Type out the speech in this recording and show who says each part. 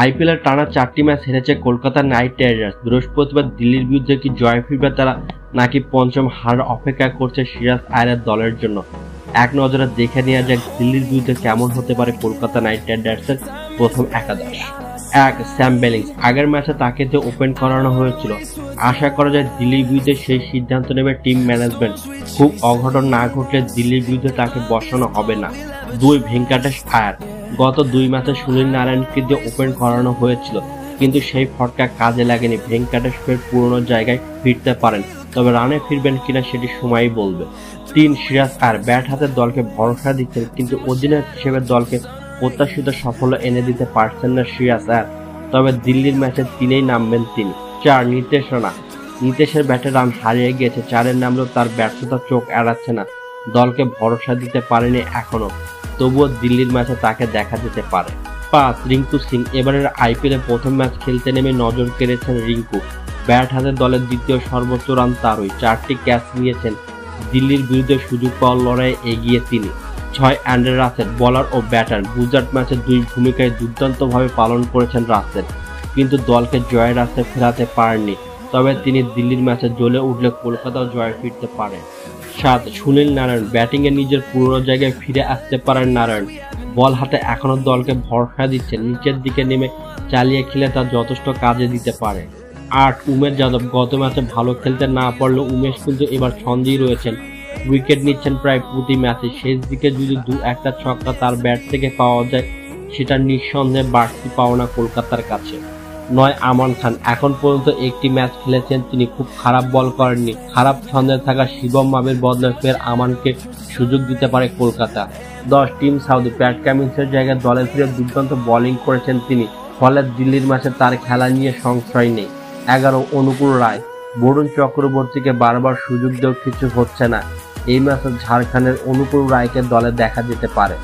Speaker 1: আইপিএলের টানা চারটি ম্যাচ হেরেছে কলকাতা নাইট রাইডার্স। বৃহস্পতিবার দিল্লির বিরুদ্ধে কি জয় ফিরবে তারা নাকি পঞ্চম হার অপেক্ষা করছে সিরাজ আয়ারের দলের জন্য? এক নজরে দেখে নেওয়া যাক দিল্লির বিরুদ্ধে কেমন হতে পারে কলকাতা নাইট রাইডার্সের প্রথম একাদশ। এক, স্যাম বেলিংস। আগের ম্যাচে তাকে যে ওপেন করানো হয়েছিল, আশা করা যায় দিল্লির বিরুদ্ধে সেই সিদ্ধান্ত নেবে টিম ম্যানেজমেন্ট। খুব অঘটন না ঘটলে দিল্লির বিরুদ্ধে তাকে বসানো হবে না। দুই, ভেঙ্কাটেশ আয়ার। গত দুই মাসে সুনীল নারায়ণকে দিয়ে ওপেন করানো হয়েছিল, কিন্তু সেই ফটকা কাজে লাগেনি। ভেঙ্কাটেশ ফের পুরনো জায়গায় ফিরতে পারেন, তবে রানে ফিরবেন কিনা সেটি সময়ই বলবে। তিন সিরাজ আর ব্যাট হাতে দলকে ভরসা দিচ্ছেন, কিন্তু অধিনায়ক হিসেবে দলকে প্রত্যাশিত সাফল্য এনে দিতে পারছেন না সিরাজ আর। তবে দিল্লির ম্যাচে তিনেই নামবেন তিনি। চার নির্দেশনা নিতেশের ব্যাটে রান হারিয়ে গিয়েছে, চারের নামলেও তার ব্যর্থতা চোখ এড়াচ্ছে না। দলকে ভরসা দিতে পারেনি এখনও। তবুও দিল্লির ম্যাচে তাকে দেখা যেতে পারে। পাঁচ, রিঙ্কু সিং। এবারের আইপিএলে প্রথম ম্যাচ খেলতে নেমে নজর কেড়েছেন রিঙ্কু। ব্যাট হাতে দলের দ্বিতীয় সর্বোচ্চ রান তারই। চারটি ক্যাচ নিয়েছেন দিল্লির বিরুদ্ধে সুযোগ পাওয়ার লড়াইয়ে এগিয়ে তিনি। ছয়, অ্যান্ড্রে রাসেল, বলার ও ব্যাটার। গুজরাট ম্যাচে দুই ভূমিকায় দুর্দান্তভাবে পালন করেছেন রাসেল। কিন্তু দলকে জয়ের রাস্তায় ফেরাতে পারেননি। তবে তিনি দিল্লির ম্যাচে জ্বলে উঠলে কলকাতাও জয়ে ফিরতে পারে। সাত, সুনীল নারায়ণ ব্যাটিংয়ে নিজের পুরনো জায়গায় ফিরে আসতে পারেন নারায়ণ। বল হাতে এখনও দলকে ভরসা দিচ্ছে, নিচের দিকে নেমে চালিয়ে খেলে তা যথেষ্ট কাজে দিতে পারে। আট, উমেশ যাদব গত ম্যাচে ভালো খেলতে না পারলেও উমেশ কিন্তু এবার ছন্দেই রয়েছেন। উইকেট নিচ্ছেন প্রায় প্রতি ম্যাচে। শেষ দিকে যদি দু একটা ছক্কা তার ব্যাট থেকে পাওয়া যায়, সেটা নিঃসন্দেহে বাড়তি পাওনা কলকাতার কাছে। নয়, আমান খান। এখন পর্যন্ত একটি ম্যাচ খেলেছেন তিনি। খুব খারাপ বল করেননি। খারাপ ছন্দে থাকা শিবম মাবের বদলে ফের আমানকে সুযোগ দিতে পারে কলকাতা। দশ, টিম সাউদি। প্যাট ক্যামিন্সের জায়গায় দলে ফিরে দুর্দান্ত বোলিং করেছেন তিনি। ফলে দিল্লির ম্যাচে তার খেলা নিয়ে সংশয় নেই। এগারো, অনুকূল রায়। বরুণ চক্রবর্তীকে বারবার সুযোগ দেওয়া কিছু হচ্ছে না। এই ম্যাচে ঝাড়খণ্ডের অনুকূল রায়কে দলে দেখা যেতে পারে।